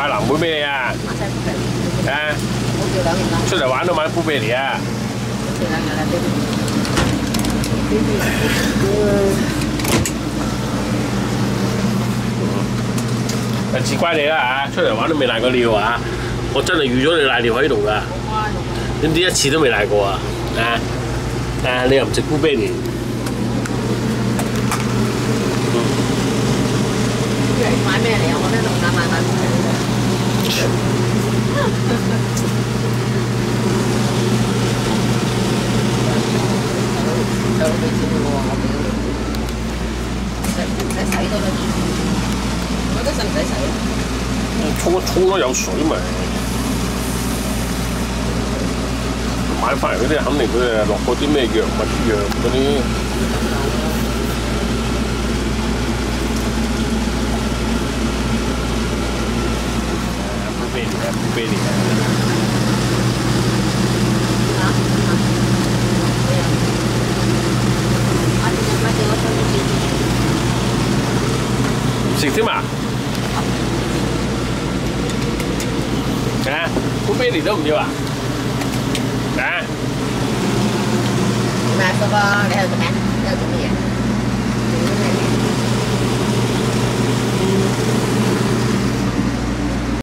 말안보매야 아, 저래 완전 많이 부배리야. là chỉ quay đấy là cho để bán được 15 à? Có chân là dụ để lại liều ấy đủ à? Nên đi chỉ nó 15 của à? À. Đây 有俾錢嘅喎，我俾你。使唔使洗多啦？我覺得使唔使洗啊？沖一沖咯，有水咪。買翻嚟嗰啲肯定佢哋落嗰啲咩藥物藥嗰啲。Wikipedia. Xịt thế mà. Nè, không biết thì đâu nhiều à? Nè. Mà sao có đeo tụi bạn, đeo tụi mình